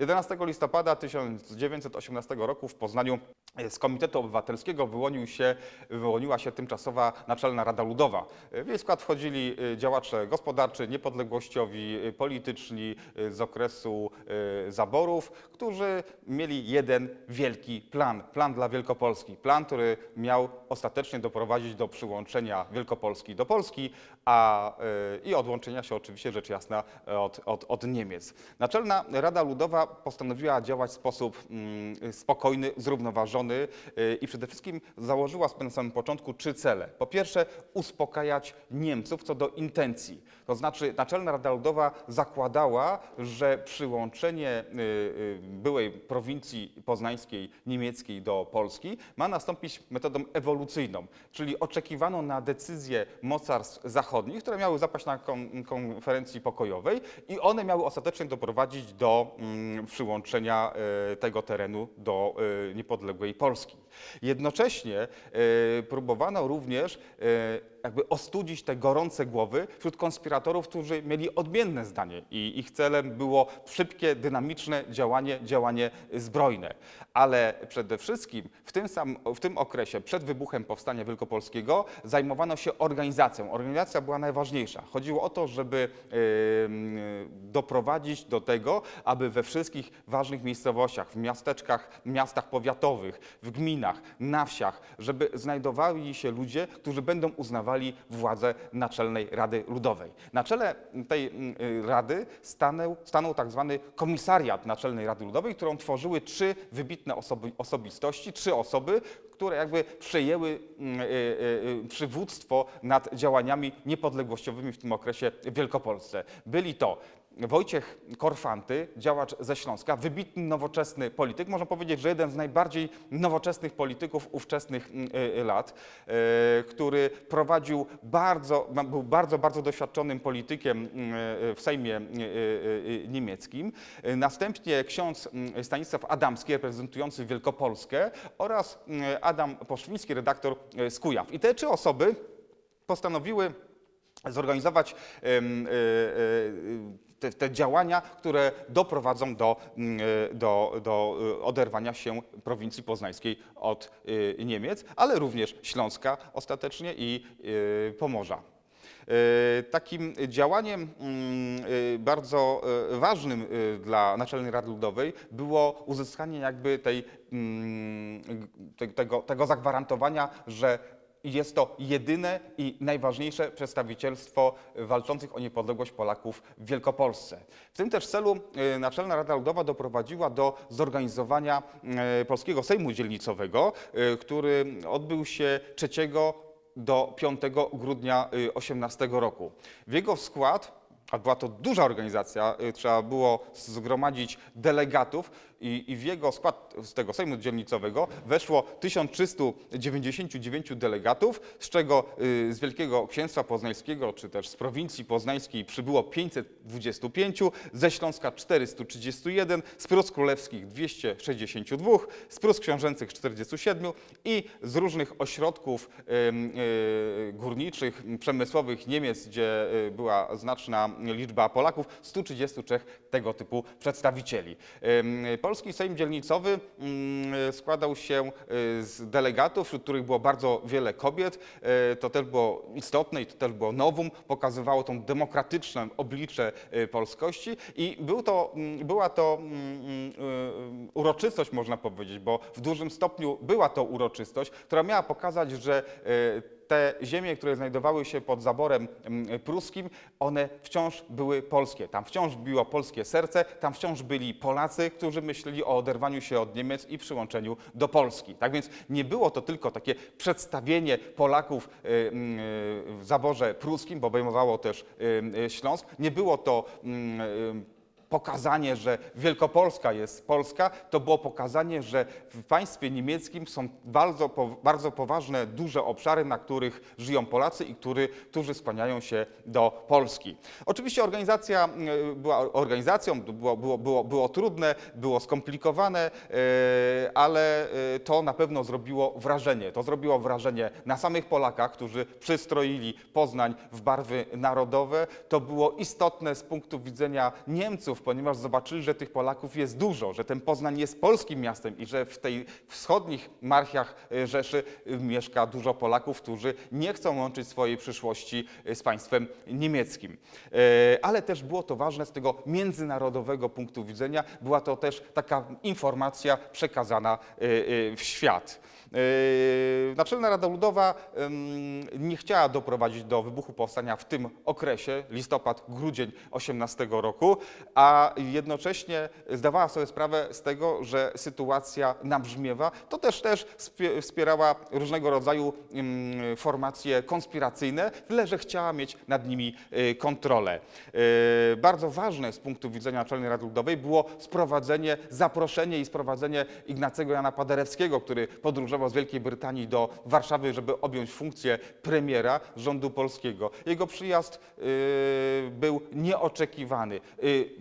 11 listopada 1918 roku w Poznaniu z Komitetu Obywatelskiego wyłonił się, wyłoniła się tymczasowa Naczelna Rada Ludowa. W jej skład wchodzili y, działacze gospodarczy, niepodległościowi, polityczni z okresu zaborów, którzy mieli jeden wielki plan, plan dla Wielkopolski. Plan, który miał ostatecznie doprowadzić do przyłączenia Wielkopolski do Polski, a y, i odłączenia się oczywiście rzecz jasna od, od, od Niemiec. Naczelna Rada Ludowa postanowiła działać w sposób mm, spokojny, zrównoważony y, i przede wszystkim założyła na samym początku trzy cele. Po pierwsze, uspokajać Niemców co do intencji. To znaczy Naczelna Rada Ludowa zakładała, że przyłączenie y, byłej prowincji poznańskiej niemieckiej do Polski ma nastąpić metodą ewolucyjną, czyli oczekiwano na decyzje mocarstw zachodnich, które miały zapaść na kon- konferencji pokojowej i one miały ostatecznie doprowadzić do mm, przyłączenia e, tego terenu do e, niepodległej Polski. Jednocześnie e, próbowano również jakby ostudzić te gorące głowy wśród konspiratorów, którzy mieli odmienne zdanie i ich celem było szybkie, dynamiczne działanie, działanie zbrojne. Ale przede wszystkim w tym, sam, w tym okresie, przed wybuchem Powstania Wielkopolskiego, zajmowano się organizacją. Organizacja była najważniejsza. Chodziło o to, żeby doprowadzić do tego, aby we wszystkich ważnych miejscowościach, w miasteczkach, miastach powiatowych, w gminach, na wsiach, żeby znajdowali się ludzie, którzy będą uznawali władzę Naczelnej Rady Ludowej. Na czele tej mm, y, rady stanął, stanął tak zwany komisariat Naczelnej Rady Ludowej, którą tworzyły trzy wybitne osobistości, trzy osoby, które jakby przejęły mm, y, y, przywództwo nad działaniami niepodległościowymi w tym okresie w Wielkopolsce. Byli to Wojciech Korfanty, działacz ze Śląska, wybitny, nowoczesny polityk, można powiedzieć, że jeden z najbardziej nowoczesnych polityków ówczesnych mm, y, lat, y, który prowadził bardzo, był bardzo, bardzo doświadczonym politykiem mm, y, w Sejmie y, y, y, niemieckim. Y, Następnie ksiądz mm, Stanisław Adamski, reprezentujący Wielkopolskę oraz Adam Poszwiński, redaktor y, z Kujaw. I te trzy osoby postanowiły zorganizować y, y, te, te działania, które doprowadzą do, mm, y, do, do y, oderwania się prowincji poznańskiej od y, Niemiec, ale również Śląska ostatecznie i Pomorza. Takim działaniem mm, bardzo ważnym dla Naczelnej Rady Ludowej było uzyskanie jakby tej, mm, te- tego, tego zagwarantowania, że jest to jedyne i najważniejsze przedstawicielstwo walczących o niepodległość Polaków w Wielkopolsce. W tym też celu y, Naczelna Rada Ludowa doprowadziła do zorganizowania y, Polskiego Sejmu Dzielnicowego, y, który odbył się 3 do 5 grudnia y, 18 roku. W jego skład a była to duża organizacja, trzeba było zgromadzić delegatów i, i w jego skład z tego Sejmu Dzielnicowego weszło 1399 delegatów, z czego y, z Wielkiego Księstwa Poznańskiego, czy też z prowincji poznańskiej przybyło 525, ze Śląska 431, z Prus Królewskich 262, z Prus Książęcych 47 i z różnych ośrodków y, górniczych, przemysłowych Niemiec, gdzie y, była znaczna liczba Polaków, 133 tego typu przedstawicieli. Polski Sejm Dzielnicowy ym, składał się y, z delegatów, wśród których było bardzo wiele kobiet. Y, To też było istotne i to też było nowum, pokazywało tą demokratyczne oblicze polskości i był to, mm, była to mm, mm, uroczystość, można powiedzieć, bo w dużym stopniu była to uroczystość, która miała pokazać, że te ziemie, które znajdowały się pod zaborem mm, pruskim, one wciąż były polskie. Tam wciąż biło polskie serce, tam wciąż byli Polacy, którzy myśleli o oderwaniu się od Niemiec i przyłączeniu do Polski. Tak więc nie było to tylko takie przedstawienie Polaków y, mm, y, w zaborze pruskim, bo obejmowało też y, Śląsk. Nie było to mm, pokazanie, że Wielkopolska jest Polska, to było pokazanie, że w państwie niemieckim są bardzo, bardzo poważne, duże obszary, na których żyją Polacy i który, którzy skłaniają się do Polski. Oczywiście organizacja e, była organizacją, było, było, było, było trudne, było skomplikowane, e, ale e, to na pewno zrobiło wrażenie. To zrobiło wrażenie na samych Polakach, którzy przystroili Poznań w barwy narodowe. To było istotne z punktu widzenia Niemców, Ponieważ zobaczyli, że tych Polaków jest dużo, że ten Poznań jest polskim miastem i że w tej wschodnich marchiach e, Rzeszy e, mieszka dużo Polaków, którzy nie chcą łączyć swojej przyszłości e, z państwem niemieckim. Ale też było to ważne z tego międzynarodowego punktu widzenia. Była to też taka informacja przekazana w świat. Naczelna Rada Ludowa nie chciała doprowadzić do wybuchu powstania w tym okresie, listopad, grudzień 18 roku, a jednocześnie zdawała sobie sprawę z tego, że sytuacja nabrzmiewa. To też też spie- wspierała różnego rodzaju ym, formacje konspiracyjne, tyle że chciała mieć nad nimi y, kontrolę. Y, Bardzo ważne z punktu widzenia Naczelnej Rady Ludowej było sprowadzenie, zaproszenie i sprowadzenie Ignacego Jana Paderewskiego, który podróżował z Wielkiej Brytanii do Warszawy, żeby objąć funkcję premiera rządu polskiego. Jego przyjazd y, był nieoczekiwany.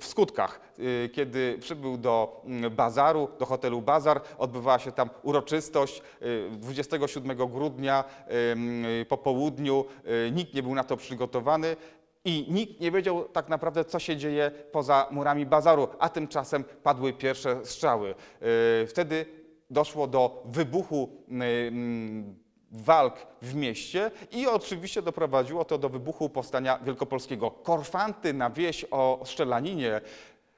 W skutkach, y, kiedy przybył do mm, Bazaru, do hotelu Bazar, odbywała się tam uroczystość y, 27 grudnia y, po południu. y, Nikt nie był na to przygotowany. I nikt nie wiedział tak naprawdę, co się dzieje poza murami bazaru, a tymczasem padły pierwsze strzały. Wtedy doszło do wybuchu mm, walk w mieście i oczywiście doprowadziło to do wybuchu powstania wielkopolskiego. Korfanty na wieś o strzelaninie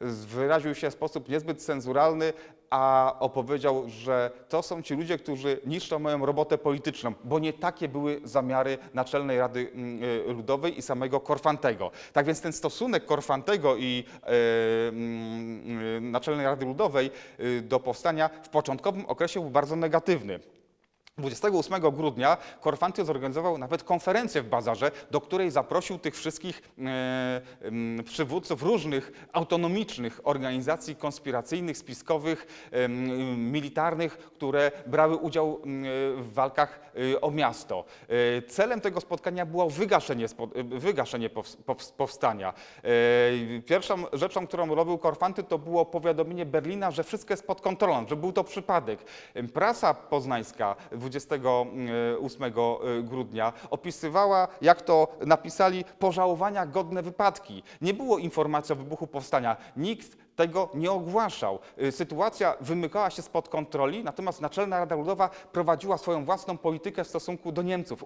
wyraził się w sposób niezbyt cenzuralny, a opowiedział, że to są ci ludzie, którzy niszczą moją robotę polityczną, bo nie takie były zamiary Naczelnej Rady mm, y, Ludowej i samego Korfantego. Tak więc ten stosunek Korfantego i e, mm, y, Naczelnej Rady Ludowej do powstania w początkowym okresie był bardzo negatywny. 28 grudnia Korfanty zorganizował nawet konferencję w Bazarze, do której zaprosił tych wszystkich e, przywódców różnych autonomicznych organizacji konspiracyjnych, spiskowych, em, militarnych, które brały udział w walkach e, o miasto. E, Celem tego spotkania było wygaszenie, e, wygaszenie pows- pows- powstania. E, Pierwszą rzeczą, którą robił Korfanty, to było powiadomienie Berlina, że wszystko jest pod kontrolą, że był to przypadek. Prasa poznańska 28 grudnia opisywała, jak to napisali, pożałowania godne wypadki. Nie było informacji o wybuchu powstania. Nikt tego nie ogłaszał. Y, Sytuacja wymykała się spod kontroli, natomiast Naczelna Rada Ludowa prowadziła swoją własną politykę w stosunku do Niemców,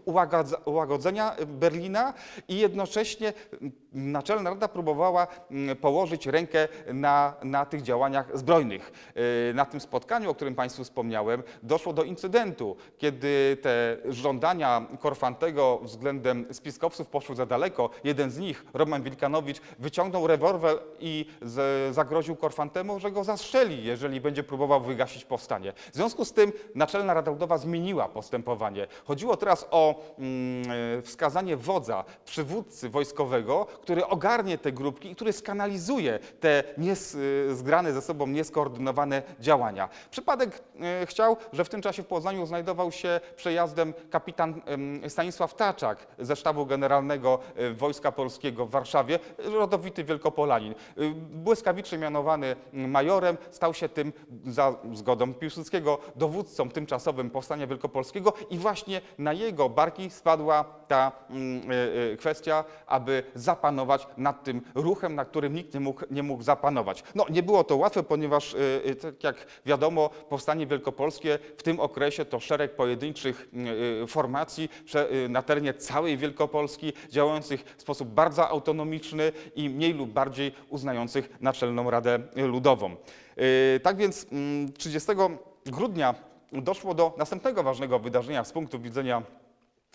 ułagodzenia y, Berlina i jednocześnie y, Naczelna Rada próbowała mm, położyć rękę na, na tych działaniach zbrojnych. Y, Na tym spotkaniu, o którym Państwu wspomniałem, doszło do incydentu, kiedy te żądania Korfantego względem spiskowców poszły za daleko. Jeden z nich, Roman Wilkanowicz, wyciągnął rewolwer i z, zagroził Korfantemu, że go zastrzeli, jeżeli będzie próbował wygasić powstanie. W związku z tym Naczelna Rada Ludowa zmieniła postępowanie. Chodziło teraz o mm, e, wskazanie wodza, przywódcy wojskowego, który ogarnie te grupki i który skanalizuje te niezgrane ze sobą, nieskoordynowane działania. Przypadek e, chciał, że w tym czasie w Poznaniu znajdował się przejazdem kapitan em, Stanisław Taczak ze sztabu generalnego e, Wojska Polskiego w Warszawie, rodowity Wielkopolanin. E, Błyskawicznie mianowany majorem, stał się tym za zgodą Piłsudskiego dowódcą tymczasowym Powstania Wielkopolskiego i właśnie na jego barki spadła ta mm, e, e, kwestia, aby zapanować nad tym ruchem, na którym nikt nie mógł, nie mógł zapanować. No, nie było to łatwe, ponieważ, e, tak jak wiadomo, Powstanie Wielkopolskie w tym okresie to szereg pojedynczych e, formacji na terenie całej Wielkopolski, działających w sposób bardzo autonomiczny i mniej lub bardziej uznających Naczelną Radę Ludową. E, Tak więc mm, 30 grudnia doszło do następnego ważnego wydarzenia z punktu widzenia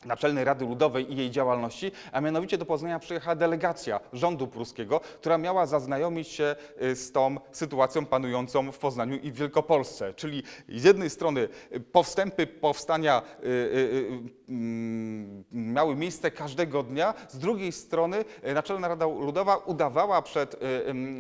Naczelnej Rady Ludowej i jej działalności, a mianowicie do Poznania przyjechała delegacja rządu pruskiego, która miała zaznajomić się y, z tą sytuacją panującą w Poznaniu i w Wielkopolsce. Czyli z jednej strony y, postępy powstania y, mm, miały miejsce każdego dnia, z drugiej strony Naczelna Rada Ludowa udawała przed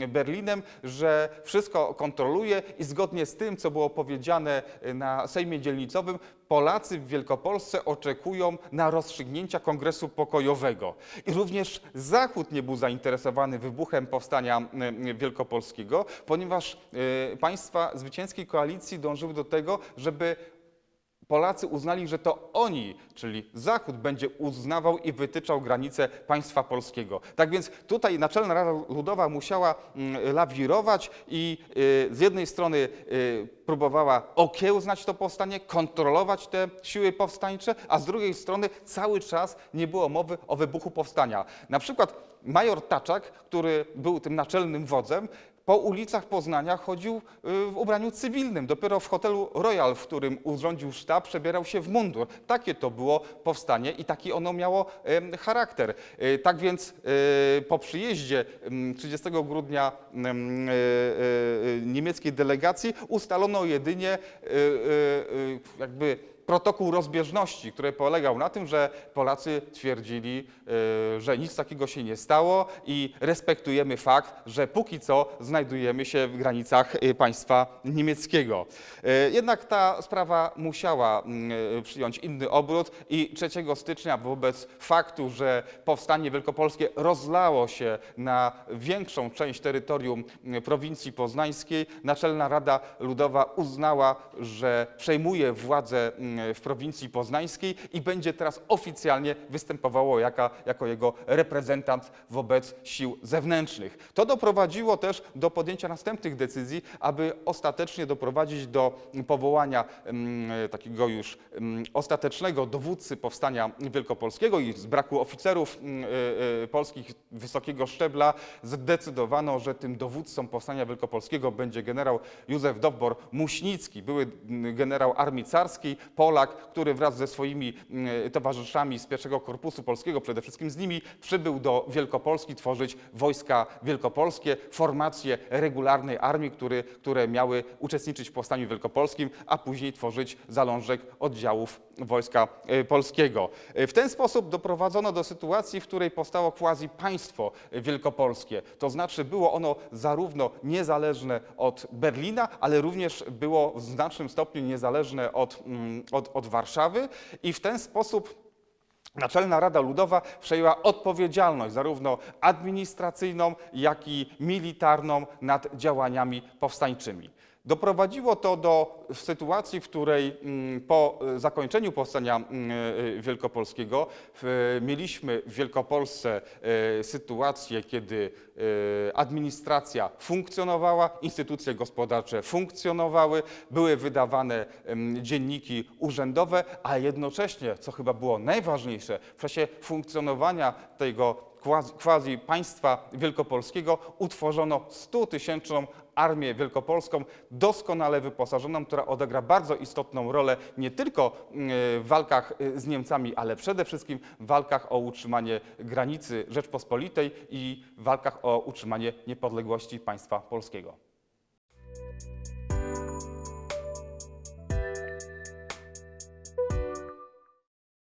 Berlinem, że wszystko kontroluje i zgodnie z tym, co było powiedziane na Sejmie Dzielnicowym, Polacy w Wielkopolsce oczekują na rozstrzygnięcia Kongresu Pokojowego. I również Zachód nie był zainteresowany wybuchem powstania wielkopolskiego, ponieważ y, państwa zwycięskiej koalicji dążyły do tego, żeby Polacy uznali, że to oni, czyli Zachód, będzie uznawał i wytyczał granice państwa polskiego. Tak więc tutaj Naczelna Rada Ludowa musiała mm, lawirować i y, z jednej strony y, próbowała okiełznać to powstanie, kontrolować te siły powstańcze, a z drugiej strony cały czas nie było mowy o wybuchu powstania. Na przykład major Taczak, który był tym naczelnym wodzem, po ulicach Poznania chodził y, w ubraniu cywilnym. Dopiero w hotelu Royal, w którym urządził sztab, przebierał się w mundur. Takie to było powstanie i taki ono miało charakter. Y, Tak więc y, po przyjeździe em, 30 grudnia em, niemieckiej delegacji ustalono jedynie jakby protokół rozbieżności, który polegał na tym, że Polacy twierdzili, y, że nic takiego się nie stało i respektujemy fakt, że póki co znajdujemy się w granicach y, państwa niemieckiego. Y, Jednak ta sprawa musiała przyjąć inny obrót i 3 stycznia wobec faktu, że powstanie wielkopolskie rozlało się na większą część terytorium prowincji poznańskiej, Naczelna Rada Ludowa uznała, że przejmuje władzę mm, w prowincji poznańskiej i będzie teraz oficjalnie występowało jaka, jako jego reprezentant wobec sił zewnętrznych. To doprowadziło też do podjęcia następnych decyzji, aby ostatecznie doprowadzić do powołania takiego już ostatecznego dowódcy powstania wielkopolskiego i z braku oficerów y, y, polskich wysokiego szczebla zdecydowano, że tym dowódcą powstania wielkopolskiego będzie generał Józef Dowbor-Muśnicki, były mm, generał armii carskiej, Polak, który wraz ze swoimi mm, towarzyszami z pierwszego korpusu polskiego, przede wszystkim z nimi, przybył do Wielkopolski tworzyć wojska wielkopolskie, formacje regularnej armii, który, które miały uczestniczyć w powstaniu wielkopolskim, a później tworzyć zalążek oddziałów wojska e, polskiego. E, W ten sposób doprowadzono do sytuacji, w której powstało quasi państwo wielkopolskie. To znaczy było ono zarówno niezależne od Berlina, ale również było w znacznym stopniu niezależne od, mm, od, od Warszawy i w ten sposób Naczelna Rada Ludowa przejęła odpowiedzialność zarówno administracyjną, jak i militarną nad działaniami powstańczymi. Doprowadziło to do sytuacji, w której mm, po y, zakończeniu powstania mm, y, wielkopolskiego mieliśmy w Wielkopolsce y, sytuację, kiedy administracja funkcjonowała, instytucje gospodarcze funkcjonowały, były wydawane em, dzienniki urzędowe, a jednocześnie, co chyba było najważniejsze, w czasie funkcjonowania tego quasi- państwa wielkopolskiego utworzono 100-tysięczną armię wielkopolską, doskonale wyposażoną, która odegra bardzo istotną rolę nie tylko mm, w walkach y, z Niemcami, ale przede wszystkim w walkach o utrzymanie granicy Rzeczpospolitej i walkach o utrzymanie niepodległości państwa polskiego.